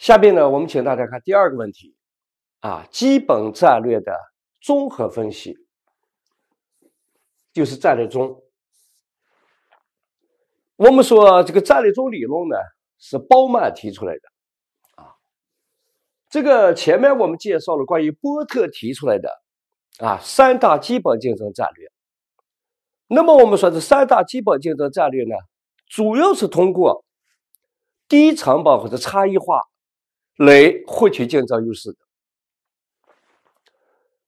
下面呢，我们请大家看第二个问题，啊，基本战略的综合分析，就是战略中。我们说这个战略中理论呢，是鲍曼提出来的，啊，这个前面我们介绍了关于波特提出来的，啊，三大基本竞争战略。那么我们说这三大基本竞争战略呢，主要是通过低成本或者差异化。来获取竞争优势的。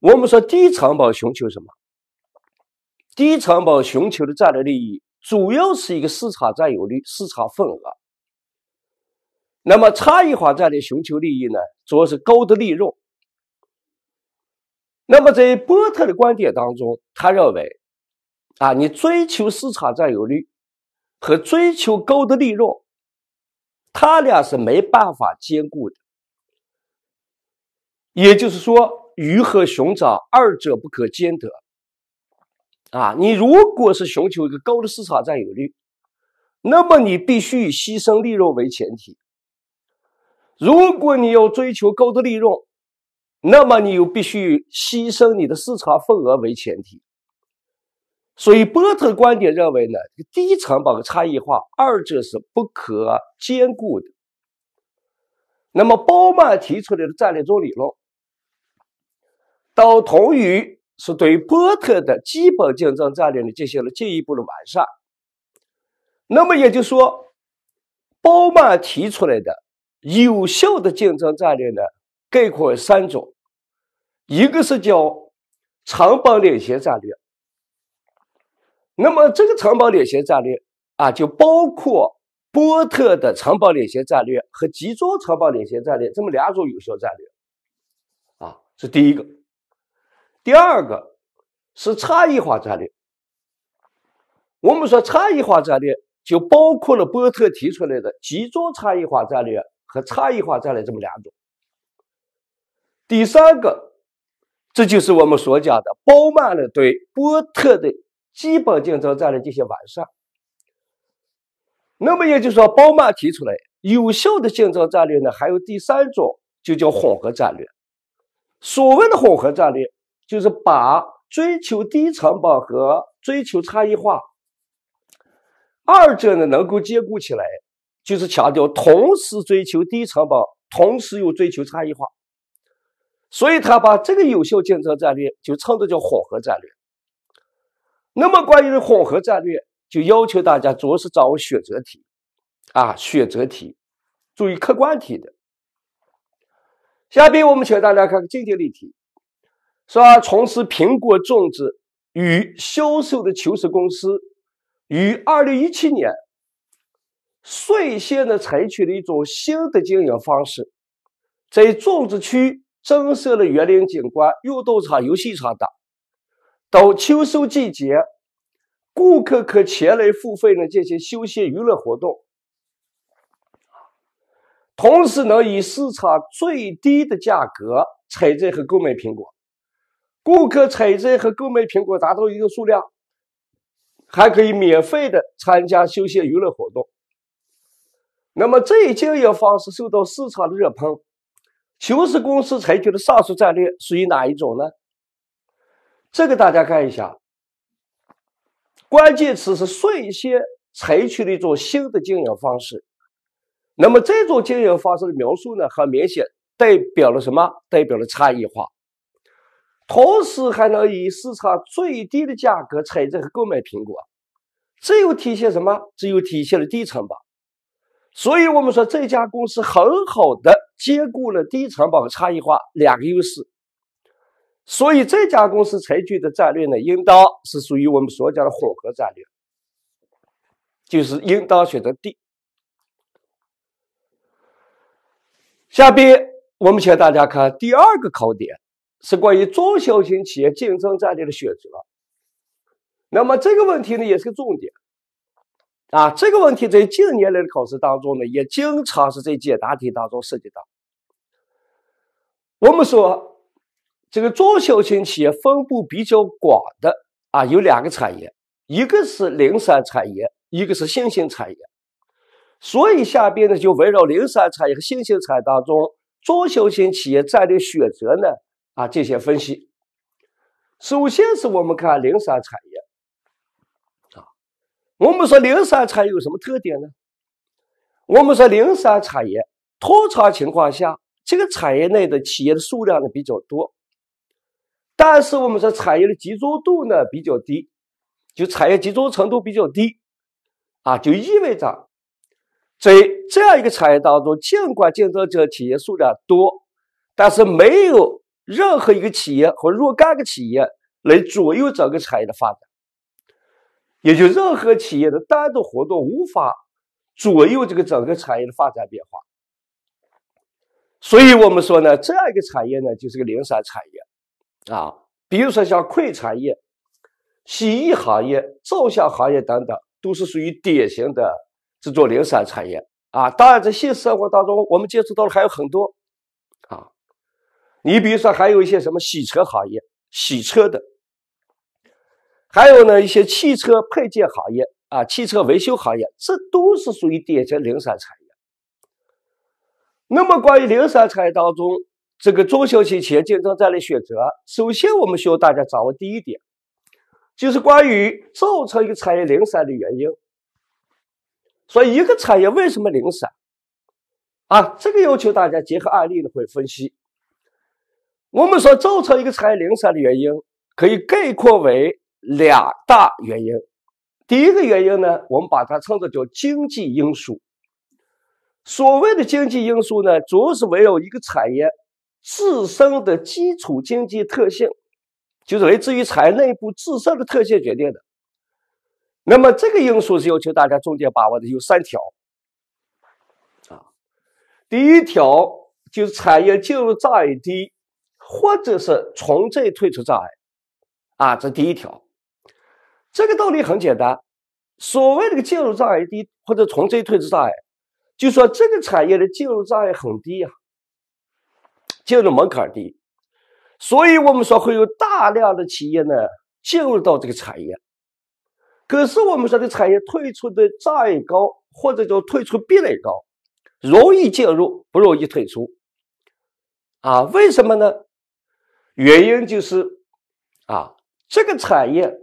我们说低成本寻求什么？低成本寻求的战略利益，主要是一个市场占有率、市场份额。那么差异化战略寻求利益呢，主要是高的利润。那么在波特的观点当中，他认为，啊，你追求市场占有率和追求高的利润，他俩是没办法兼顾的。也就是说，鱼和熊掌二者不可兼得。啊，你如果是寻求一个高的市场占有率，那么你必须以牺牲利润为前提；如果你要追求高的利润，那么你又必须牺牲你的市场份额为前提。所以，波特观点认为呢，低成本和差异化二者是不可兼顾的。那么，鲍曼提出来的战略中理论。等同于是对波特的基本竞争战略呢进行了进一步的完善。那么也就是说，鲍曼提出来的有效的竞争战略呢，概括为三种：一个是叫成本领先战略。那么这个成本领先战略啊，就包括波特的成本领先战略和集中成本领先战略这么两种有效战略。啊，是第一个。第二个是差异化战略。我们说差异化战略就包括了波特提出来的集中差异化战略和差异化战略这么两种。第三个，这就是我们所讲的包曼了对波特的基本竞争战略进行完善。那么也就是说，包曼提出来有效的竞争战略呢，还有第三种，就叫混合战略。所谓的混合战略。就是把追求低成本和追求差异化二者呢能够兼顾起来，就是强调同时追求低成本，同时又追求差异化。所以他把这个有效竞争战略就称作叫混合战略。那么关于混合战略，就要求大家主要是掌握选择题啊，选择题，注意客观题的。下边我们请大家看经典例题。说，从事苹果种植与销售的求实公司，于二零一七年率先的采取了一种新的经营方式，在种植区增设了园林景观、运动场、游戏场等。到秋收季节，顾客可前来付费呢进行休闲娱乐活动，同时能以市场最低的价格采摘和购买苹果。顾客采摘和购买苹果达到一定数量，还可以免费的参加休闲娱乐活动。那么这一经营方式受到市场的热捧，求实公司采取的上述战略属于哪一种呢？这个大家看一下，关键词是率先采取了一种新的经营方式。那么这种经营方式的描述呢，很明显代表了什么？代表了差异化。同时还能以市场最低的价格采摘和购买苹果，这又体现什么？这又体现了低成本。所以，我们说这家公司很好的兼顾了低成本和差异化两个优势。所以，这家公司采取的战略呢，应当是属于我们所讲的混合战略，就是应当选择 D。下边我们请大家看第二个考点。是关于中小型企业竞争战略的选择，那么这个问题呢也是个重点啊。这个问题在近年来的考试当中呢，也经常是在简答题当中涉及到。我们说，这个中小型企业分布比较广的啊，有两个产业，一个是零散产业，一个是新兴产业。所以下边呢就围绕零散产业和新兴产业当中中小型企业战略选择呢啊进行分析。首先是我们看零散产业啊，我们说零散产业有什么特点呢？我们说零散产业通常情况下，这个产业内的企业的数量呢比较多，但是我们说产业的集中度呢比较低，就产业集中程度比较低啊，就意味着。在这样一个产业当中，尽管竞争者企业数量多，但是没有任何一个企业或若干个企业来左右整个产业的发展，也就任何企业的单独活动无法左右这个整个产业的发展变化。所以我们说呢，这样一个产业呢，就是个零散产业啊。比如说像快产业、洗衣行业、照相行业等等，都是属于典型的。这种零散产业啊，当然在现实生活当中，我们接触到的还有很多。你比如说，还有一些什么洗车行业，洗车的；还有呢一些汽车配件行业啊，汽车维修行业，这都是属于典型零散产业。那么，关于零散产业当中这个中小型企业竞争战略选择，首先我们需要大家掌握第一点，就是关于造成一个产业零散的原因。所以，一个产业为什么零散啊？这个要求大家结合案例呢会分析。我们说造成一个产业零散的原因，可以概括为两大原因。第一个原因呢，我们把它称作叫经济因素。所谓的经济因素呢，主要是围绕一个产业自身的基础经济特性，就是来自于产业内部自身的特性决定的。那么这个因素是要求大家重点把握的有三条啊。第一条就是产业进入障碍低，或者是重振退出障碍啊，这第一条。这个道理很简单，所谓这个进入障碍低或者重振退出障碍，就说这个产业的进入障碍很低呀，进入门槛低，所以我们说会有大量的企业呢进入到这个产业。可是我们说的产业退出的障碍高，或者叫退出壁垒高，容易进入，不容易退出，啊，为什么呢？原因就是啊，这个产业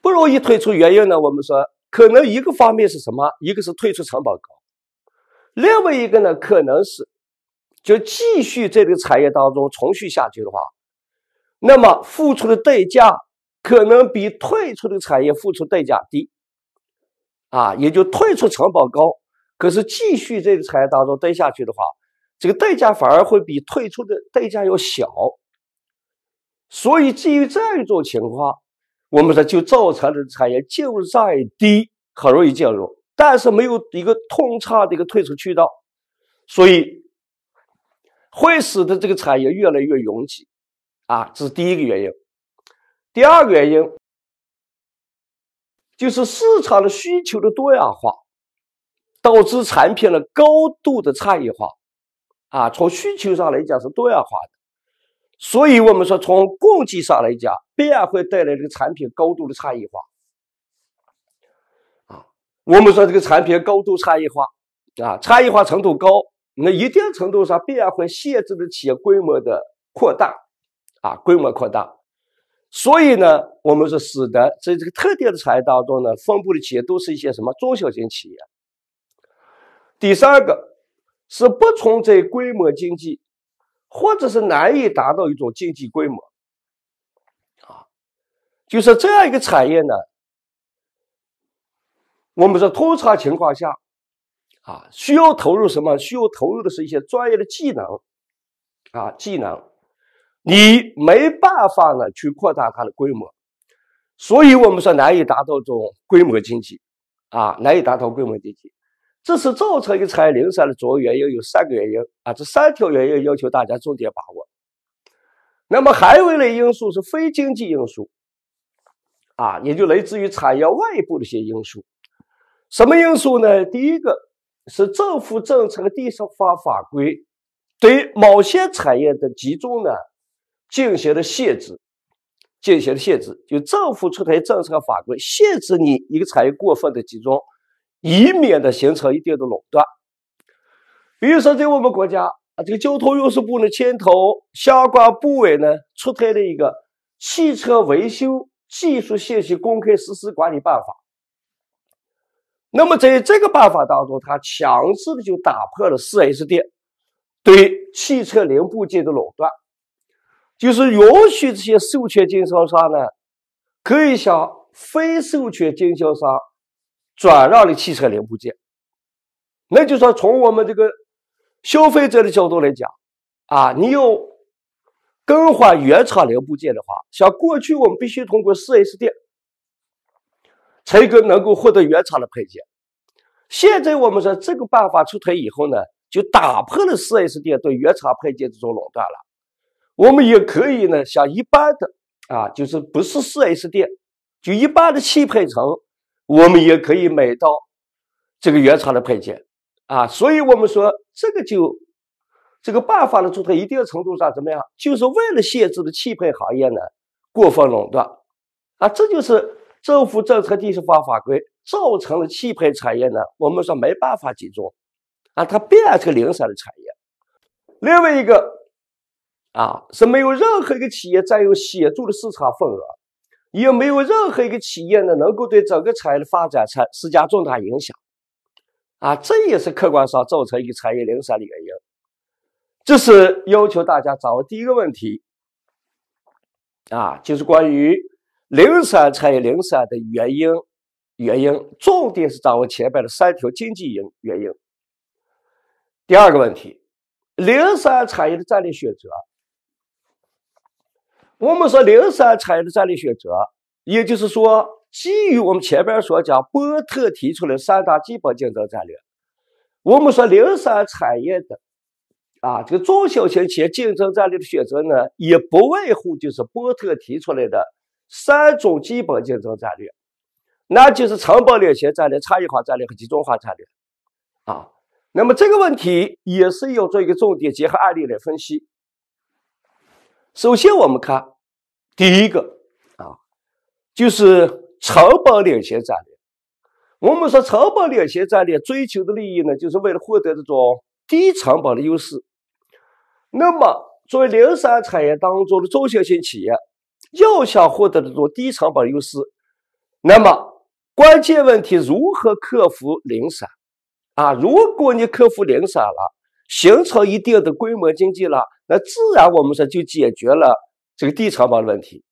不容易退出，原因呢，我们说可能一个方面是什么？一个是退出成本高，另外一个呢，可能是就继续这个产业当中重续下去的话，那么付出的代价。可能比退出的产业付出代价低，啊，也就退出成本高，可是继续这个产业当中待下去的话，这个代价反而会比退出的代价要小。所以基于这样一种情况，我们说就造成了产业进入障碍低，很容易进入，但是没有一个通畅的一个退出渠道，所以会使得这个产业越来越拥挤，啊，这是第一个原因。第二个原因就是市场的需求的多样化，导致产品的高度的差异化，啊，从需求上来讲是多样化的，所以我们说从供给上来讲，必然会带来这个产品高度的差异化，啊，我们说这个产品高度差异化，啊，差异化程度高，那一定程度上必然会限制了企业规模的扩大，啊，规模扩大。所以呢，我们说使得在这个特定的产业当中呢，分布的企业都是一些什么中小型企业。第三个是不存在规模经济，或者是难以达到一种经济规模，啊，就是这样一个产业呢，我们说通常情况下，啊，需要投入什么？需要投入的是一些专业的技能，啊，技能。你没办法呢去扩大它的规模，所以我们说难以达到这种规模经济，啊，难以达到规模经济，这是造成一个产业零散的主要原因有三个原因啊，这三条原因要求大家重点把握。那么还有一类因素是非经济因素，啊，也就来自于产业外部的一些因素。什么因素呢？第一个是政府政策和地方法规对某些产业的集中呢。进行了限制，进行了限制，就政府出台政策和法规限制你一个产业过分的集中，以免的形成一定的垄断。比如说，在我们国家啊，这个交通运输部呢牵头相关部委呢出台了一个汽车维修技术信息公开实施管理办法。那么在这个办法当中，它强制的就打破了 4S 店对汽车零部件的垄断，就是允许这些授权经销商呢，可以向非授权经销商转让的汽车零部件。那就说从我们这个消费者的角度来讲，啊，你要更换原厂零部件的话，像过去我们必须通过 4S 店。才可能够获得原厂的配件。现在我们说这个办法出台以后呢，就打破了 4S 店对原厂配件这种垄断了。我们也可以呢，像一般的啊，就是不是 4S 店，就一般的汽配城，我们也可以买到这个原厂的配件啊。所以我们说这个就这个办法的做到，一定程度上怎么样，就是为了限制的汽配行业呢过分垄断啊，这就是。政府政策、地方法规造成了汽配产业呢，我们说没办法集中，啊，它变成零散的产业。另外一个啊，是没有任何一个企业占有显著的市场份额，也没有任何一个企业呢能够对整个产业的发展产施加重大影响，啊，这也是客观上造成一个产业零散的原因。这是要求大家掌握第一个问题，啊，就是关于。零散产业零散的原因，原因重点是掌握前边的三条经济因原因。第二个问题，零散产业的战略选择。我们说零散产业的战略选择，也就是说，基于我们前边所讲，波特提出的三大基本竞争战略。我们说零散产业的啊，这个中小型企业竞争战略的选择呢，也不外乎就是波特提出来的。三种基本竞争战略，那就是成本领先战略、差异化战略和集中化战略啊。那么这个问题也是要做一个重点，结合案例来分析。首先，我们看第一个啊，就是成本领先战略。我们说成本领先战略追求的利益呢，就是为了获得这种低成本的优势。那么，作为零散产业当中的中小型企业。要想获得这种低成本优势，那么关键问题如何克服零散啊？如果你克服零散了，形成一定的规模经济了，那自然我们说就解决了这个低成本的问题。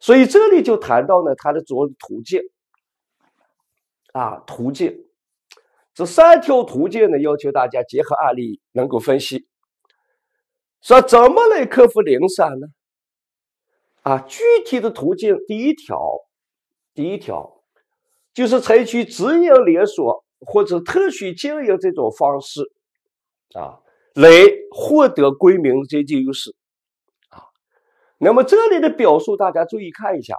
所以这里就谈到呢，它的主要途径啊，途径这三条途径呢，要求大家结合案例能够分析，说怎么来克服零散呢？啊，具体的途径，第一条，第一条就是采取直营连锁或者特许经营这种方式，啊，来获得规模经济优势，啊，那么这里的表述大家注意看一下，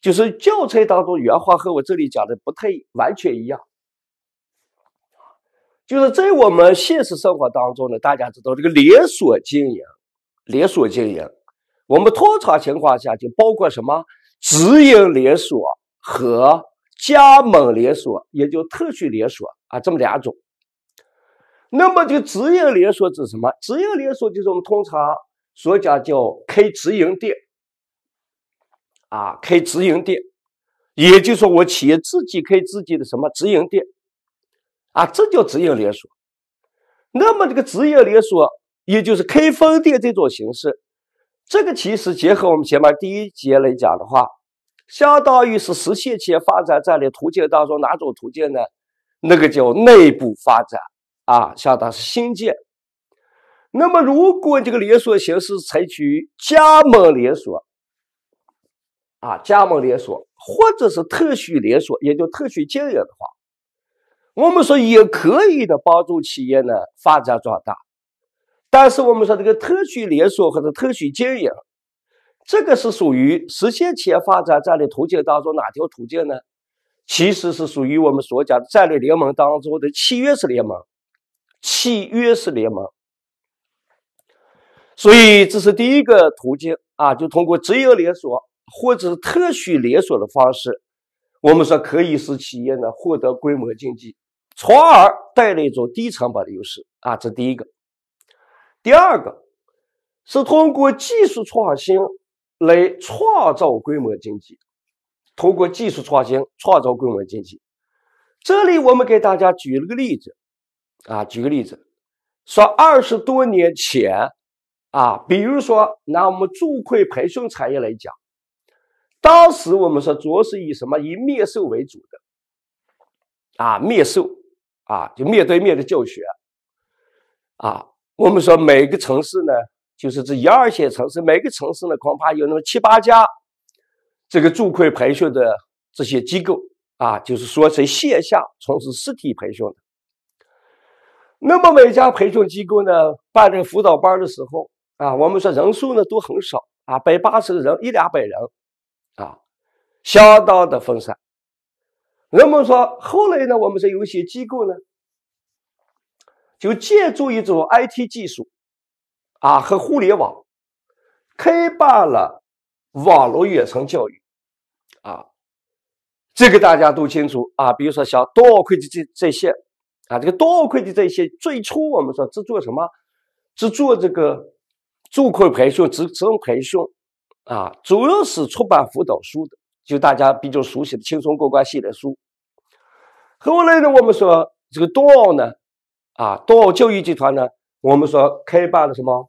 就是教材当中原话和我这里讲的不太完全一样，就是在我们现实生活当中呢，大家知道这个连锁经营，连锁经营。我们通常情况下就包括什么直营连锁和加盟连锁，也就特许连锁啊，这么两种。那么就直营连锁指什么？直营连锁就是我们通常所讲叫开直营店啊，开直营店，也就是说我企业自己开自己的什么直营店啊，这叫直营连锁。那么这个直营连锁，也就是开分店这种形式。这个其实结合我们前面第一节来讲的话，相当于是实现企业发展战略途径当中哪种途径呢？那个叫内部发展啊，相当是新建。那么如果这个连锁形式采取加盟连锁啊，加盟连锁或者是特许连锁，也就特许经营的话，我们说也可以的帮助企业呢发展壮大。但是我们说这个特许连锁或者特许经营，这个是属于实现企业发展战略途径当中哪条途径呢？其实是属于我们所讲的战略联盟当中的契约式联盟，契约式联盟。所以这是第一个途径啊，就通过直营连锁或者特许连锁的方式，我们说可以使企业呢获得规模经济，从而带来一种低成本的优势啊，这第一个。第二个是通过技术创新来创造规模经济，通过技术创新创造规模经济。这里我们给大家举了个例子啊，举个例子，说二十多年前啊，比如说拿我们助会培训产业来讲。当时我们说主要是以什么以面授为主的，啊，面授啊，就面对面的教学，啊，我们说每个城市呢，就是这一二线城市，每个城市呢恐怕有那么七八家这个助会培训的这些机构啊，就是说在线下从事实体培训的。那么每家培训机构呢办这个辅导班的时候啊，我们说人数呢都很少啊，百八十个人，一两百人。啊，相当的分散。那么说，后来呢，我们说有些机构呢，就借助一种 IT 技术啊和互联网，开办了网络远程教育。啊，这个大家都清楚啊。比如说像冬奥会这这些啊，这个冬奥会的这些，最初我们说只做什么？只做这个助课培训、职职培训。啊，主要是出版辅导书的，就大家比较熟悉的《轻松过关》系列书。后来呢，我们说这个冬奥呢，啊，冬奥教育集团呢，我们说开办了什么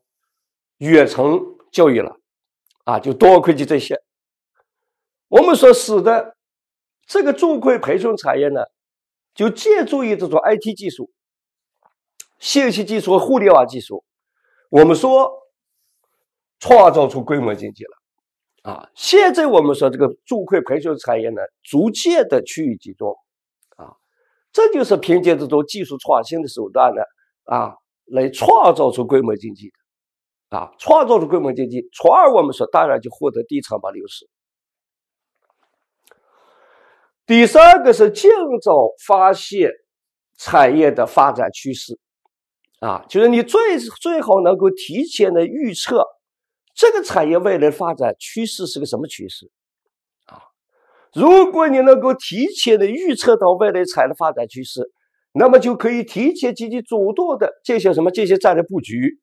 远程教育了，啊，就冬奥会这些。我们说使得这个助会培训产业呢，就借助于这种 IT 技术、信息技术和互联网技术，我们说创造出规模经济了。啊，现在我们说这个助会培训产业呢，逐渐的趋于集中，啊，这就是凭借这种技术创新的手段呢，啊，来创造出规模经济的，啊，创造出规模经济，从而我们说当然就获得低成本优势。第三个是尽早发现产业的发展趋势，啊，就是你最最好能够提前的预测。这个产业未来发展趋势是个什么趋势啊？如果你能够提前的预测到未来产业的发展趋势，那么就可以提前积极主动的进行什么进行战略布局。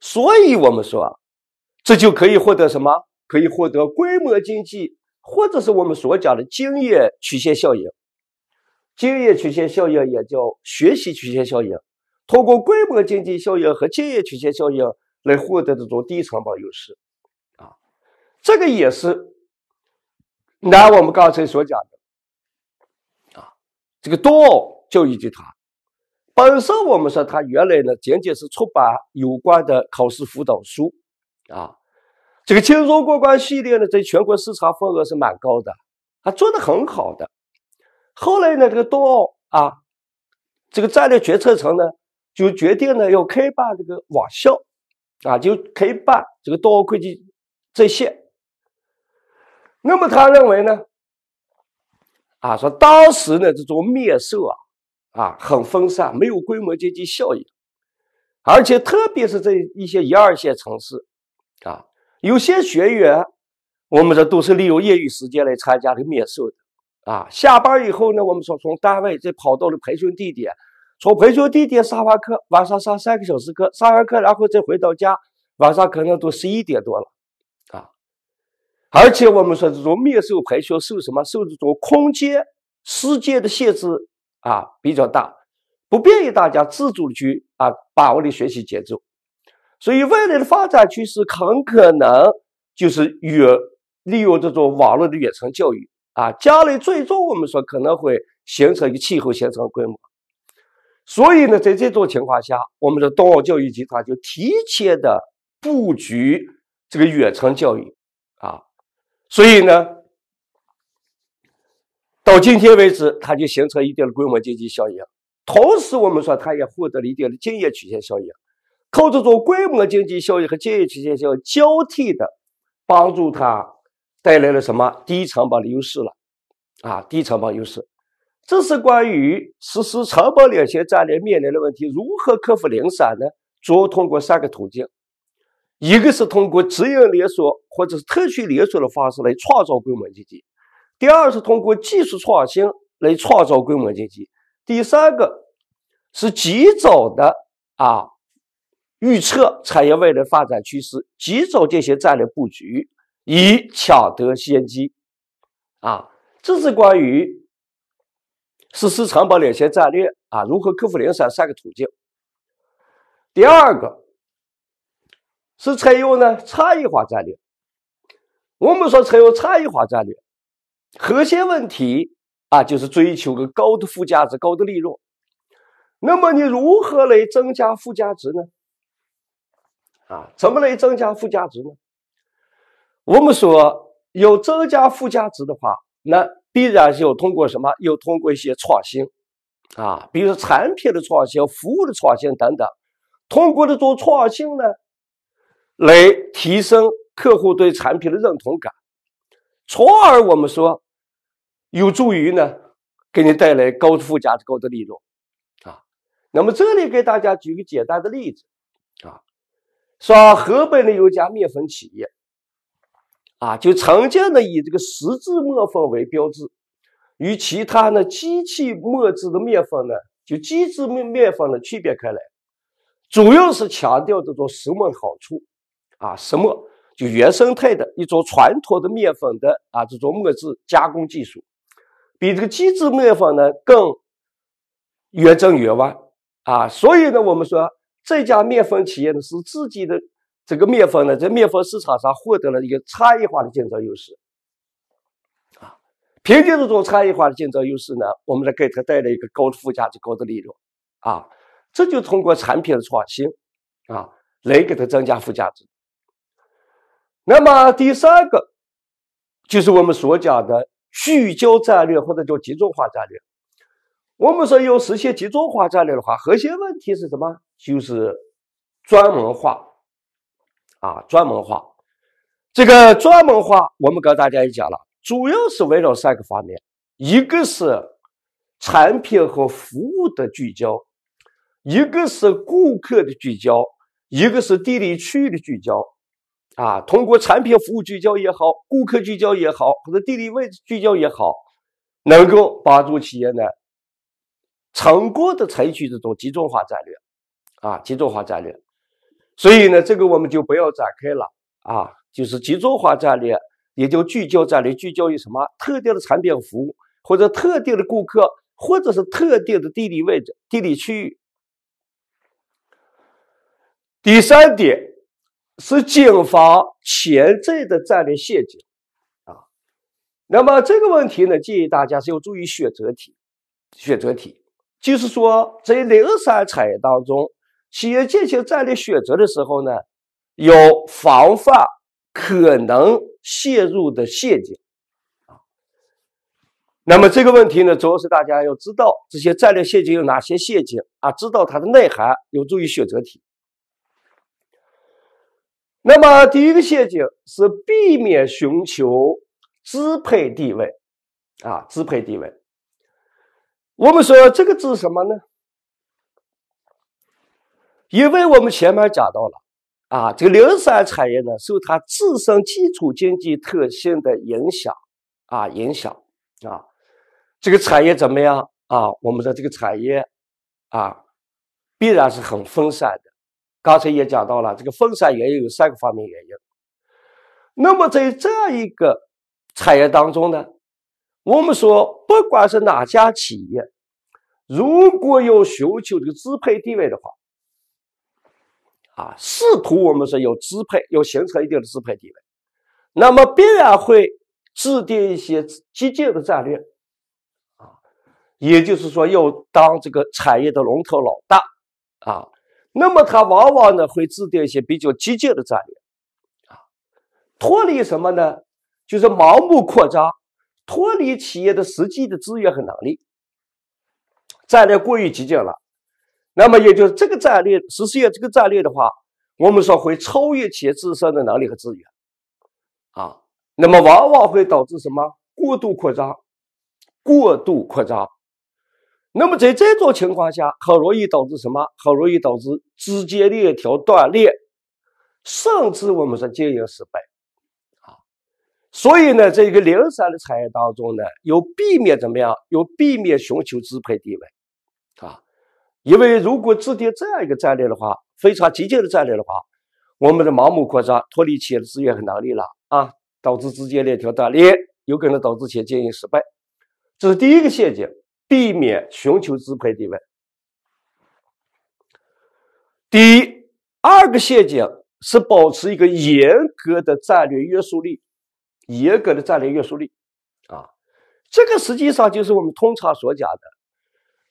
所以我们说，这就可以获得什么？可以获得规模经济，或者是我们所讲的经验曲线效应。经验曲线效应也叫学习曲线效应。通过规模经济效应和经验曲线效应。来获得这种低成本优势，啊，这个也是拿我们刚才所讲的，啊，这个冬奥教育集团本身，我们说它原来呢仅仅是出版有关的考试辅导书，啊，这个轻松过关系列呢，在全国市场份额是蛮高的，啊，做的很好的。后来呢，这个冬奥啊，这个战略决策层呢，就决定呢要开办这个网校。啊，就开办这个冬奥会计在线。那么他认为呢？啊，说当时呢这种面授啊，啊很分散，没有规模经济效益，而且特别是在一些一二线城市，啊，有些学员，我们这都是利用业余时间来参加的面授的，啊，下班以后呢，我们说从单位再跑到了培训地点。从培训地点上完课，晚上上三个小时课，上完课然后再回到家，晚上可能都十一点多了，啊！而且我们说这种面授培训受什么？受这种空间、时间的限制啊比较大，不便于大家自主的去啊把握的学习节奏。所以未来的发展趋势很可能就是远利用这种网络的远程教育啊，将来最终我们说可能会形成一个气候形成规模。所以呢，在这种情况下，我们的冬奥教育集团就提前的布局这个远程教育啊，所以呢，到今天为止，它就形成一定的规模经济效应。同时，我们说它也获得了一定的经验曲线效应，靠这种规模经济效益和经验曲线效应交替的帮助它带来了什么？低成本的优势了。啊，低成本优势。这是关于实施成本领先战略面临的问题，如何克服零散呢？主要通过三个途径：一个是通过直营连锁或者是特许连锁的方式来创造规模经济；第二是通过技术创新来创造规模经济；第三个是及早的啊预测产业未来发展趋势，及早进行战略布局，以抢得先机。啊，这是关于实施长保领先战略啊，如何克服零散三个途径。第二个是采用呢差异化战略。我们说采用差异化战略，核心问题啊就是追求个高的附加值、高的利润。那么你如何来增加附加值呢？啊，怎么来增加附加值呢？我们说要增加附加值的话，那必然是要通过什么？要通过一些创新啊，比如说产品的创新、服务的创新等等。通过这种创新呢，来提升客户对产品的认同感，从而我们说有助于呢，给你带来高附加值、高的利润啊。那么这里给大家举个简单的例子啊，说河北呢有一家面粉企业啊，就曾经呢以这个石质磨粉为标志，与其他呢机器磨制的面粉呢，就机制面面粉呢区别开来。主要是强调这种石磨的好处啊，石磨就原生态的一种传统的面粉的啊这种磨制加工技术，比这个机制面粉呢更原真原味啊，所以呢，我们说这家面粉企业呢是自己的这个面粉呢在面粉市场上获得了一个差异化的竞争优势啊，凭借这种差异化的竞争优势呢，我们来给它带来一个高的附加值、高的利润啊。这就通过产品的创新啊，来给它增加附加值。那么第三个就是我们所讲的聚焦战略或者叫集中化战略。我们说要实现集中化战略的话，核心问题是什么？就是专门化啊，专门化。这个专门化，我们跟大家也讲了，主要是围绕三个方面：一个是产品和服务的聚焦。一个是顾客的聚焦，一个是地理区域的聚焦，啊，通过产品服务聚焦也好，顾客聚焦也好，或者地理位置聚焦也好，能够帮助企业呢成功的采取这种集中化战略，啊，集中化战略。所以呢，这个我们就不要展开了，啊，就是集中化战略，也就聚焦战略，聚焦于什么特定的产品服务，或者特定的顾客，或者是特定的地理位置、地理区域。第三点是谨防潜在的战略陷阱啊。那么这个问题呢，建议大家是要注意选择题。选择题就是说，在零散产业当中，企业进行战略选择的时候呢，要防范可能陷入的陷阱。那么这个问题呢，主要是大家要知道这些战略陷阱有哪些陷阱啊，知道它的内涵，有助于选择题。那么，第一个陷阱是避免寻求支配地位啊，支配地位。我们说这个字什么呢？因为我们前面讲到了啊，这个零散产业呢，受它自身基础经济特性的影响啊，影响啊，这个产业怎么样啊？我们的这个产业啊，必然是很分散的。刚才也讲到了，这个分散原因有三个方面原因。那么在这样一个产业当中呢，我们说，不管是哪家企业，如果要寻求这个支配地位的话，啊，试图我们说有支配，要形成一定的支配地位，那么必然会制定一些激进的战略，啊，也就是说要当这个产业的龙头老大，啊。那么，他往往呢会制定一些比较激进的战略，啊，脱离什么呢？就是盲目扩张，脱离企业的实际的资源和能力，战略过于激进了。那么，也就是这个战略实现这个战略的话，我们说会超越企业自身的能力和资源，啊，那么往往会导致什么？过度扩张，过度扩张。那么在这种情况下，很容易导致什么？很容易导致资金链条断裂，甚至我们说经营失败，所以呢，这个零散的产业当中呢，有避免怎么样？有避免寻求支配地位啊。因为如果制定这样一个战略的话，非常激进的战略的话，我们的盲目扩张脱离企业的资源和能力了啊，导致资金链条断裂，有可能导致企业经营失败。这是第一个陷阱，避免寻求支配地位。第二个陷阱是保持一个严格的战略约束力，严格的战略约束力啊，这个实际上就是我们通常所讲的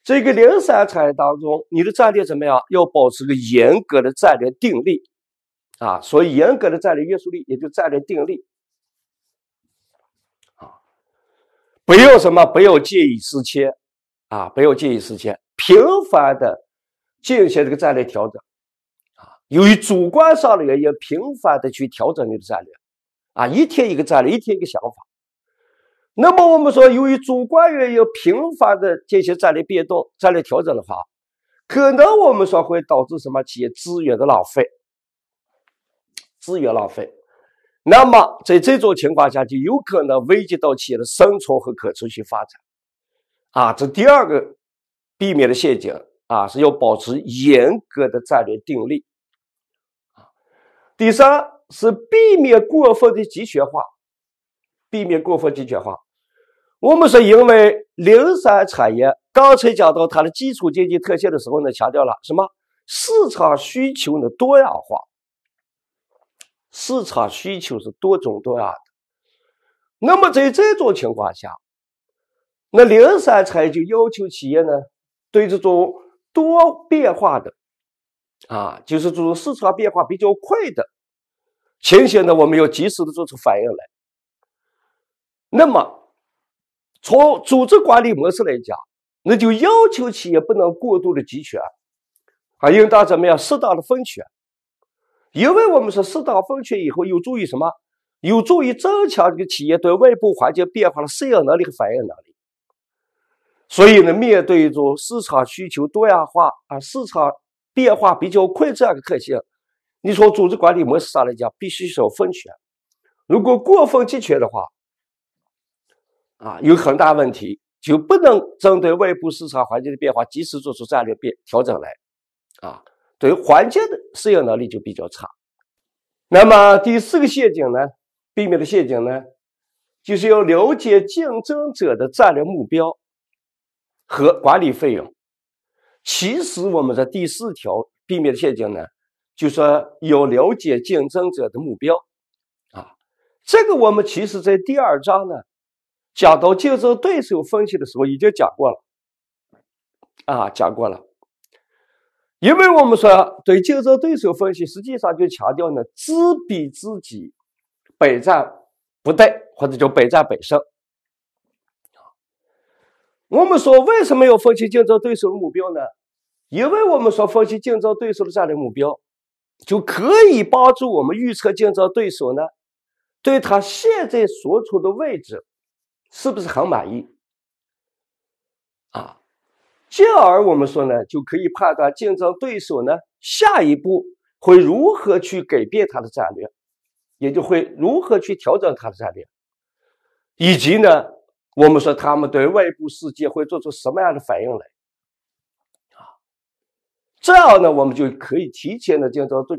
这个零散产业当中，你的战略怎么样？要保持个严格的战略定力啊，所以严格的战略约束力也就战略定力。啊不要什么，不要介意失迁，啊，不要介意失迁，频繁的进行这个战略调整，啊，由于主观上的原因，频繁的去调整你的战略，啊，一天一个战略，一天一个想法。那么我们说，由于主观原因频繁的进行战略变动、战略调整的话，可能我们说会导致什么？企业资源的浪费，资源浪费。那么，在这种情况下，就有可能危及到企业的生存和可持续发展。啊，这第二个避免的陷阱啊，是要保持严格的战略定力。啊，第三是避免过分的集权化，避免过分集权化。我们是因为零散产业刚才讲到它的基础经济特性的时候呢，强调了什么？市场需求的多样化。市场需求是多种多样的，那么在这种情况下，那零散产业就要求企业呢，对这种多变化的，啊，就是这种市场变化比较快的情形呢，我们要及时的做出反应来。那么，从组织管理模式来讲，那就要求企业不能过度的集权，啊，应当怎么样适当的分权。因为我们说适当分权以后，有助于什么？有助于增强这个企业对外部环境变化的适应能力和反应能力。所以呢，面对一种市场需求多样化啊、市场变化比较快这样的特性，你从组织管理模式上来讲，必须是要分权。如果过分集权的话，啊，有很大问题，就不能针对外部市场环境的变化及时做出战略变调整来，啊。对环境的适应能力就比较差。那么第四个陷阱呢？避免的陷阱呢，就是要了解竞争者的战略目标和管理费用。其实我们的第四条避免的陷阱呢，就说要了解竞争者的目标啊。这个我们其实在第二章呢讲到竞争对手分析的时候已经讲过了啊，讲过了。因为我们说对竞争对手分析，实际上就强调呢，知彼知己，百战不殆，或者叫百战百胜。我们说为什么要分析竞争对手的目标呢？因为我们说分析竞争对手的战略目标，就可以帮助我们预测竞争对手呢，对他现在所处的位置是不是很满意？啊。进而我们说呢，就可以判断竞争对手呢下一步会如何去改变他的战略，也就会如何去调整他的战略，以及呢，我们说他们对外部世界会做出什么样的反应来，这样呢，我们就可以提前的竞争对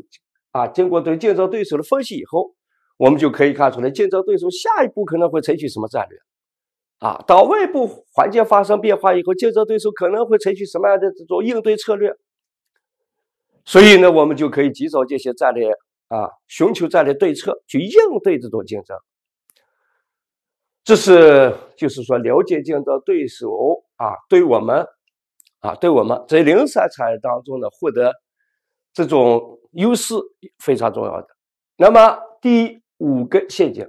啊，经过对竞争对手的分析以后，我们就可以看出来竞争对手下一步可能会采取什么战略。啊，到外部环境发生变化以后，竞争对手可能会采取什么样的这种应对策略？所以呢，我们就可以及早进行战略啊，寻求战略对策，去应对这种竞争。这是就是说，了解竞争对手啊，对我们啊，对我们在零散产业当中呢，获得这种优势非常重要的。那么第五个陷阱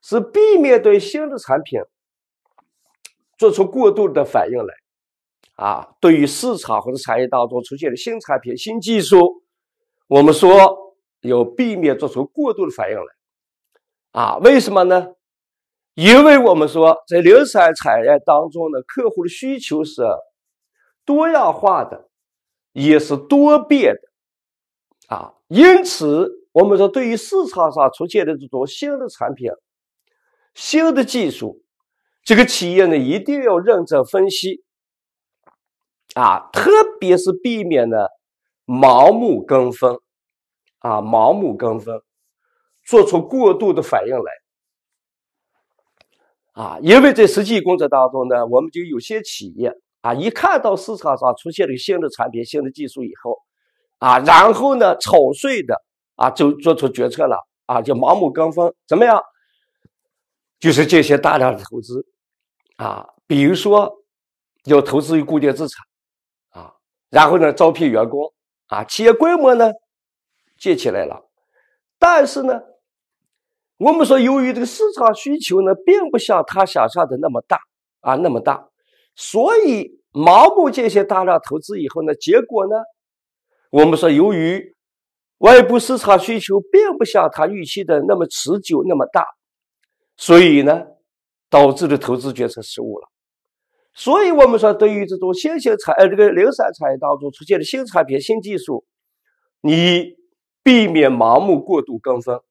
是避免对新的产品。做出过度的反应来，啊，对于市场或者产业当中出现的新产品、新技术，我们说要避免做出过度的反应来，啊，为什么呢？因为我们说在零散产业当中呢，客户的需求是多样化的，也是多变的，啊，因此我们说对于市场上出现的这种新的产品，新的技术，这个企业呢一定要认真分析。啊，特别是避免呢盲目跟风。啊，盲目跟风，做出过度的反应来。啊，因为在实际工作当中呢，我们就有些企业啊，一看到市场上出现了新的产品、新的技术以后啊，然后呢草率的啊就做出决策了。啊，就盲目跟风，怎么样？就是这些大量的投资，啊，比如说要投资于固定资产，啊，然后呢招聘员工，啊，企业规模呢建起来了，但是呢，我们说由于这个市场需求呢并不像他想象的那么大，啊，那么大，所以盲目这些大量投资以后呢，结果呢，我们说由于。外部市场需求并不像他预期的那么持久、那么大，所以呢，导致的投资决策失误了。所以我们说，对于这种新兴产呃这个零散产业当中出现的新产品、新技术，你避免盲目过度跟风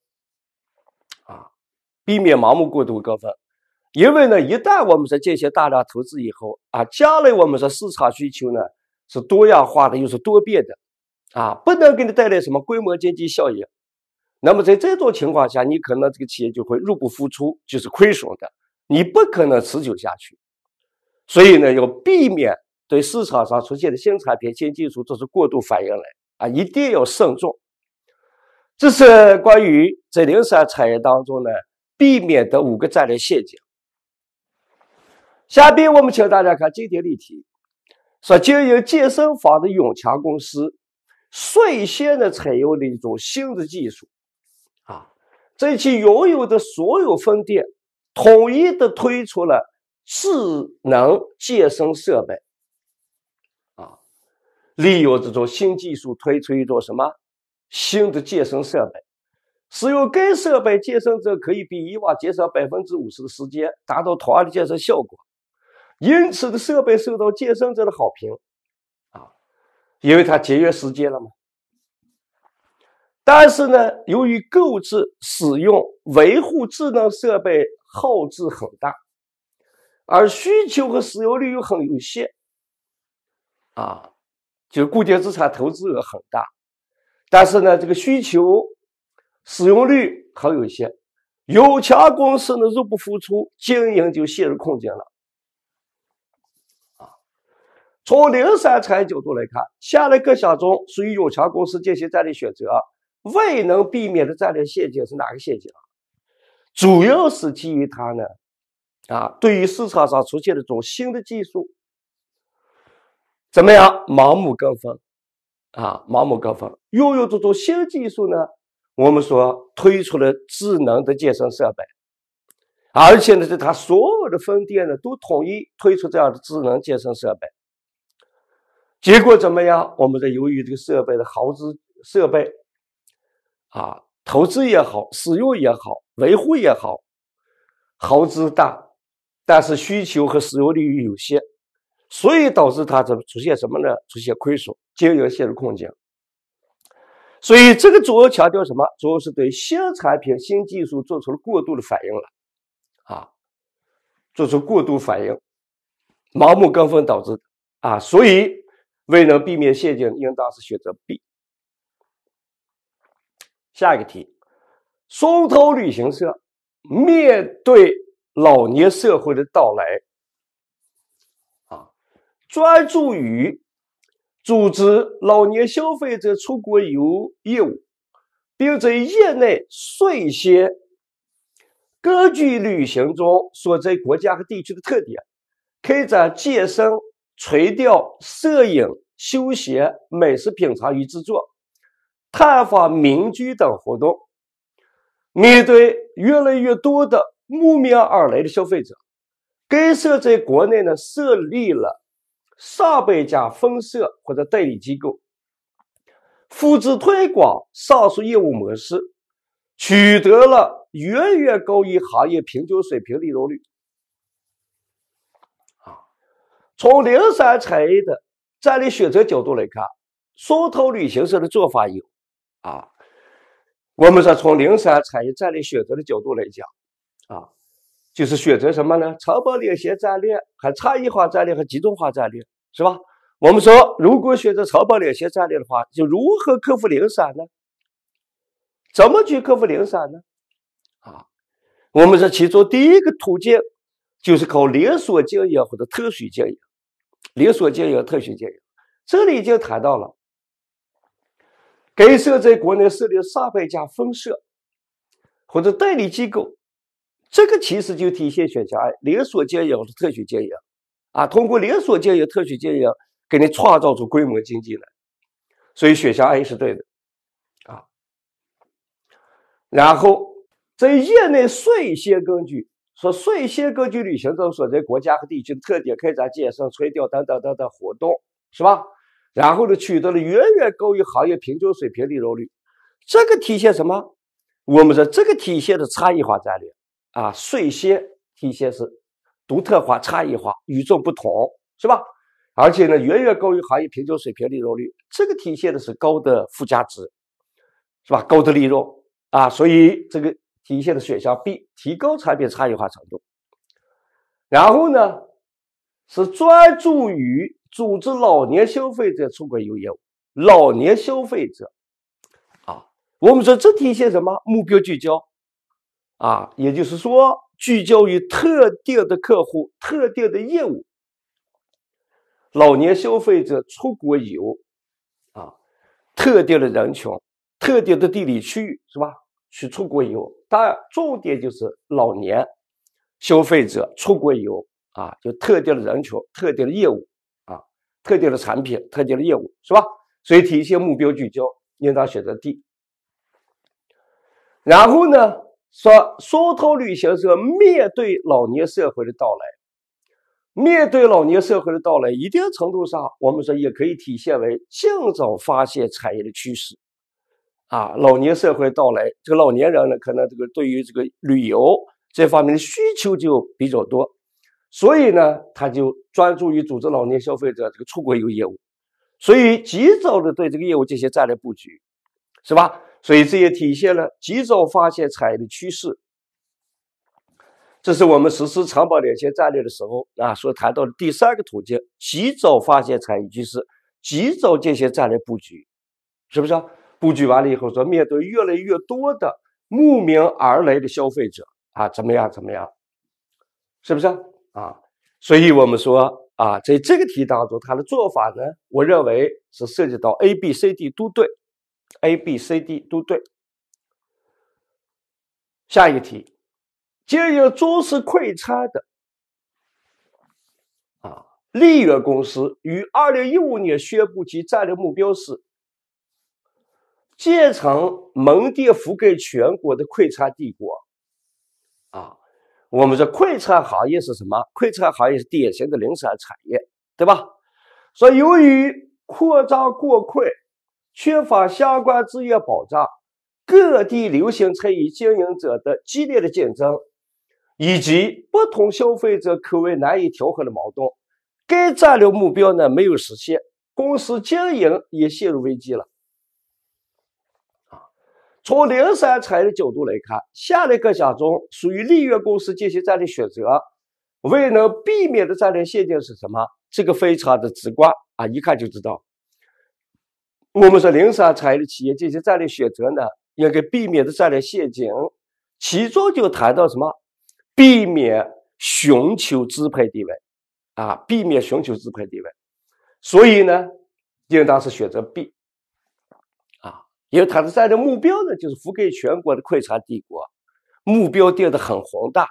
啊，避免盲目过度跟风，因为呢，一旦我们说进行大量投资以后啊，将来我们说市场需求呢是多样化的，又是多变的。啊，不能给你带来什么规模经济效益，那么在这种情况下，你可能这个企业就会入不敷出，就是亏损的，你不可能持久下去。所以呢，要避免对市场上出现的新产品、新技术做出过度反应来啊，一定要慎重。这是关于在零散产业当中呢，避免的五个战略陷阱。下边我们请大家看今天例题，说经营健身房的永强公司。率先的采用了一种新的技术，啊，在其拥有的所有分店统一的推出了智能健身设备，啊，利用这种新技术推出一种什么新的健身设备？使用该设备，健身者可以比以往减少百分之五十的时间，达到同样的健身效果。因此，的设备受到健身者的好评。啊因为它节约时间了嘛，但是呢，由于购置、使用、维护智能设备耗资很大，而需求和使用率又很有限，啊，就固定资产投资额很大，但是呢，这个需求、使用率很有限，有强公司呢入不敷出，经营就陷入困境了。从零散产业角度来看，下列各项中属于永强公司进行战略选择未能避免的战略陷阱是哪个陷阱？主要是基于它呢，啊，对于市场上出现的这种新的技术，怎么样盲目跟风？啊，盲目跟风，拥有这种新技术呢？我们说推出了智能的健身设备，而且呢，在它所有的分店呢，都统一推出这样的智能健身设备。结果怎么样？我们在由于这个设备的耗资、设备啊，投资也好，使用也好，维护也好，耗资大，但是需求和使用率有限，所以导致它这出现什么呢？出现亏损，经营陷入困境。所以这个主要强调什么？主要是对新产品、新技术做出了过度的反应了，啊，做出过度反应，盲目跟风导致啊，所以。未能避免陷阱，应当是选择 B。下一个题：松涛旅行社面对老年社会的到来，啊，专注于组织老年消费者出国游业务，并在业内率先根据旅行中所在国家和地区的特点，开展健身。垂钓、摄影、休闲、美食品尝与制作、探访民居等活动，面对越来越多的慕名而来的消费者，该社在国内呢设立了上百家分社或者代理机构，复制推广上述业务模式，取得了远远高于行业平均水平利润率。从零散产业的战略选择角度来看，松涛旅行社的做法有啊，我们说从零散产业战略选择的角度来讲啊，就是选择什么呢？成本领先战略、和差异化战略和集中化战略，是吧？我们说，如果选择成本领先战略的话，就如何克服零散呢？怎么去克服零散呢？啊，我们说其中第一个途径就是靠连锁经营或者特许经营。连锁经营、特许经营，这里已经谈到了，该社在国内设立上百家分社或者代理机构。这个其实就体现选项 A 连锁经营或者特许经营啊，通过连锁经营、特许经营给你创造出规模经济来，所以选项 A 是对的啊。然后在业内率先根据说率先根据旅行社所在国家和地区的特点开展健身、垂钓等等等等活动，是吧？然后呢，取得了远远高于行业平均水平利润率，这个体现什么？我们说这个体现的差异化战略。啊，率先体现是独特化、差异化、与众不同，是吧？而且呢，远远高于行业平均水平利润率，这个体现的是高的附加值，是吧？高的利润啊，所以这个体现的选项 B，提高产品差异化程度。然后呢，是专注于组织老年消费者出国游业务，老年消费者啊，我们说这体现什么？目标聚焦。啊，也就是说，聚焦于特定的客户、特定的业务。老年消费者出国游，啊，特定的人群、特定的地理区域，是吧？去出国游，当然重点就是老年消费者出国游啊，就特定的人群、特定的业务啊，特定的产品、特定的业务，是吧？所以体现目标聚焦，应当选择 D。然后呢？说，双头旅行社面对老年社会的到来，面对老年社会的到来，一定程度上，我们说也可以体现为尽早发现产业的趋势。啊，老年社会到来，这个老年人呢，可能这个对于这个旅游这方面的需求就比较多，所以呢，他就专注于组织老年消费者这个出国游业务，所以及早的对这个业务进行战略布局，是吧？所以这也体现了及早发现产业的趋势，这是我们实施长保领先战略的时候啊所谈到的第三个途径：及早发现产业趋势，及早进行战略布局，是不是？布局完了以后，说面对越来越多的慕名而来的消费者啊，怎么样？怎么样？是不是啊？所以我们说啊，在这个题当中，它的做法呢，我认为是涉及到 A、B、C、D 都对。A、B、C、D 都对。下一个题，经营中式快餐的啊，利源公司于二零一五年宣布其战略目标是建成门店覆盖全国的快餐帝国。啊，我们说快餐行业是什么？快餐行业是典型的零散产业，对吧？说由于扩张过快。缺乏相关资源保障，各地流行餐饮经营者的激烈的竞争，以及不同消费者口味难以调和的矛盾，该战略目标呢没有实现，公司经营也陷入危机了。从零散产业的角度来看，下列各项中属于利润公司进行战略选择未能避免的战略陷阱是什么？这个非常的直观啊，一看就知道。我们说零散产业的企业进行战略选择呢，应该避免的战略陷阱，其中就谈到什么？避免寻求支配地位，啊，避免寻求支配地位。所以呢，应当是选择 B，因为它的战略目标呢，就是覆盖全国的快餐帝国，目标定的很宏大，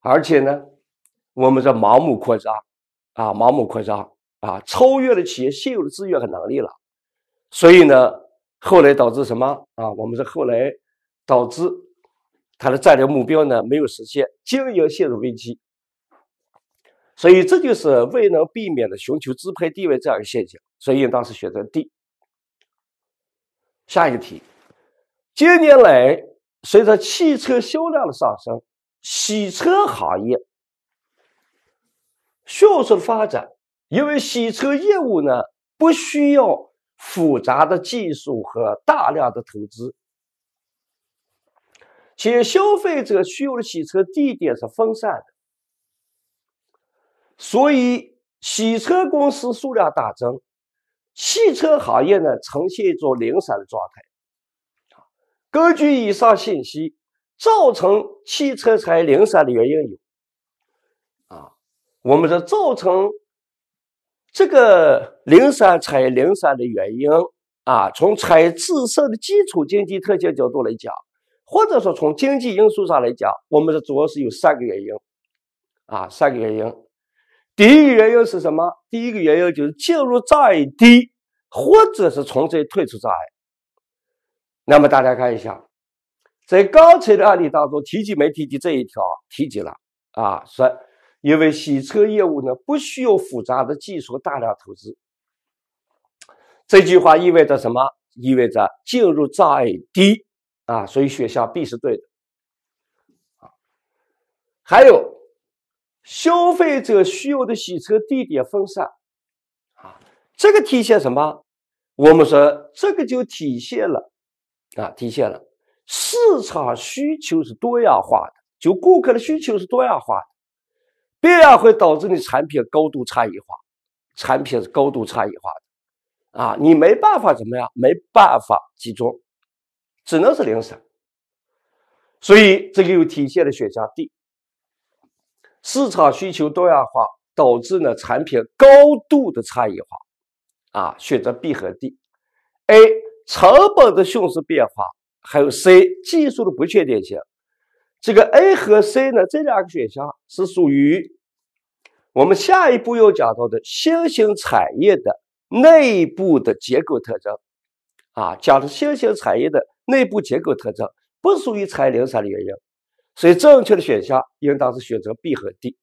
而且呢，我们说盲目扩张，啊，盲目扩张，啊，超越了企业现有的资源和能力了。所以呢，后来导致什么啊？我们是后来导致他的战略目标呢没有实现，经营陷入危机。所以这就是未能避免的寻求支配地位这样一个现象。所以应当时选择 D。下一个题，近年来随着汽车销量的上升，洗车行业迅速发展，因为洗车业务呢不需要。复杂的技术和大量的投资，且消费者需要的洗车地点是分散的，所以洗车公司数量大增，汽车行业呢呈现一种零散的状态。啊根据以上信息，造成汽车产业零散的原因有。啊我们说造成这个零散产业零散的原因啊，从产业自身的基础经济特性角度来讲，或者说从经济因素上来讲，我们的主要是有三个原因啊，三个原因。第一个原因是什么？第一个原因就是进入障碍低，或者是从这退出障碍。那么大家看一下，在刚才的案例当中提及没提及这一条？提及了啊，说。因为洗车业务呢，不需要复杂的技术、大量投资。这句话意味着什么？意味着进入障碍低啊，所以选项 B 是对的。还有消费者需要的洗车地点分散啊，这个体现什么？我们说这个就体现了啊，体现了市场需求是多样化的，就顾客的需求是多样化的。必然会导致你产品高度差异化，产品是高度差异化的，啊，你没办法怎么样？没办法集中，只能是零散。所以这个又体现了选项 D，市场需求多样化导致呢产品高度的差异化，啊，选择 B 和 D。A 成本的迅速变化，还有 C 技术的不确定性。这个 A 和 C 呢，这两个选项是属于我们下一步要讲到的新兴产业的内部的结构特征啊，讲的新兴产业的内部结构特征，不属于产业零散的原因，所以正确的选项应当是选择 B 和 D。